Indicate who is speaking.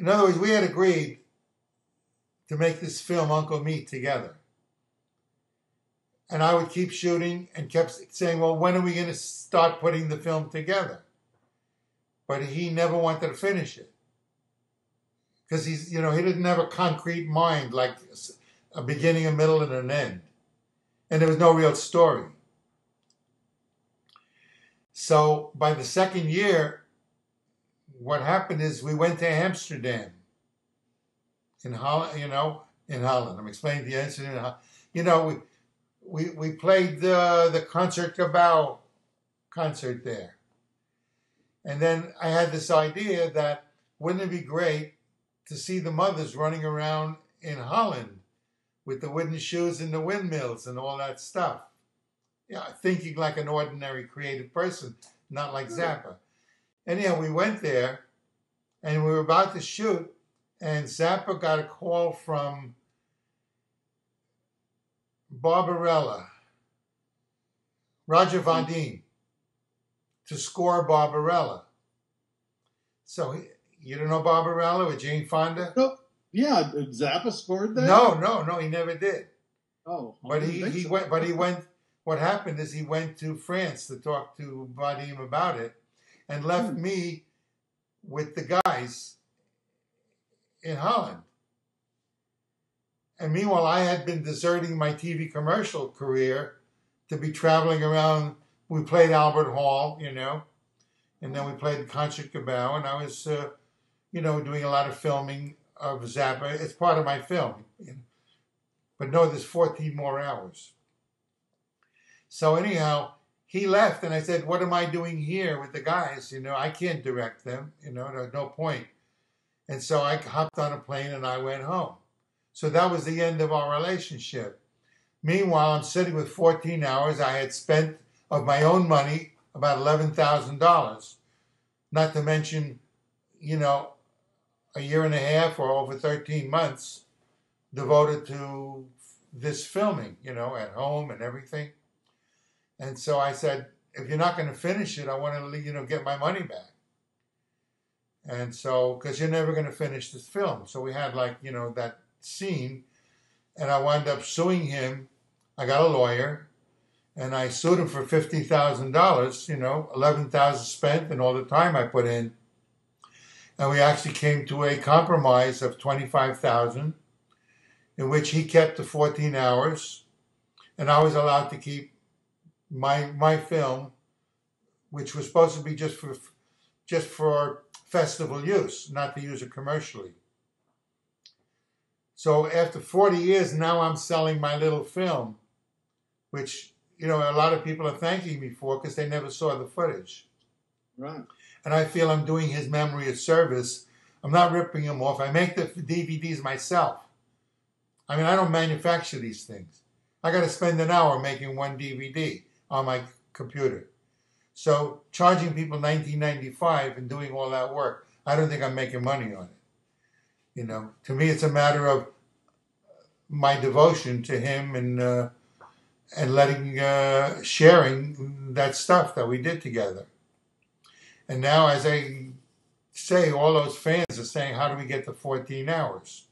Speaker 1: In other words, we had agreed to make this film Uncle Meat together. And I would keep shooting and kept saying, well, when are we going to start putting the film together? But he never wanted to finish it. Because he's, you know, he didn't have a concrete mind like a beginning, a middle, and an end. And there was no real story. So by the second year, what happened is we went to Amsterdam in Holland, you know, in Holland. I'm explaining the incident. You know, we we we played the the Concertgebouw concert there, and then I had this idea that wouldn't it be great to see the mothers running around in Holland with the wooden shoes and the windmills and all that stuff. Yeah, thinking like an ordinary creative person, not like hmm. Zappa. Anyhow, we went there and we were about to shoot, and Zappa got a call from Barbarella, Roger Vadim, to score Barbarella. So he, you don't know Barbarella with Jane Fonda?
Speaker 2: No, yeah, Zappa scored that.
Speaker 1: No, no, no, he never did.
Speaker 2: Oh, I
Speaker 1: But he, he
Speaker 2: so.
Speaker 1: went. But he went. What happened is he went to France to talk to Vadim about it, and left
Speaker 2: Hmm.
Speaker 1: me with the guys in Holland. And meanwhile, I had been deserting my TV commercial career to be traveling around. We played Albert Hall, you know, and then we played Concertgebouw, and I was, uh, you know, doing a lot of filming of Zappa. It's part of my film. But no, there's 14 more hours. So anyhow, he left, and I said, "What am I doing here with the guys? You know, I can't direct them. You know, there's no point." And so I hopped on a plane and I went home. So that was the end of our relationship. Meanwhile, I'm sitting with 14 hours. I had spent of my own money about $11,000, not to mention, you know, a year and a half or over 13 months devoted to this filming, you know, at home and everything. And so I said, if you're not going to finish it, I want to, you know, get my money back. And so, because you're never going to finish this film. So we had like, you know, that scene. And I wound up suing him. I got a lawyer and I sued him for $50,000, you know, 11000 spent and all the time I put in. And we actually came to a compromise of 25000 in which he kept the 14 hours and I was allowed to keep my my film, which was supposed to be just for just for festival use, not to use it commercially. So after 40 years, now I'm selling my little film, which you know a lot of people are thanking me for because they never saw the footage,
Speaker 2: Right.
Speaker 1: and I feel I'm doing his memory a service. I'm not ripping him off. I make the DVDs myself. I mean, I don't manufacture these things. I got to spend an hour making one DVD on my computer. So charging people 19.95 and doing all that work, I don't think I'm making money on it. You know, to me, it's a matter of my devotion to him and uh, and letting uh, sharing that stuff that we did together. And now, as I say, all those fans are saying, "How do we get to 14 hours?"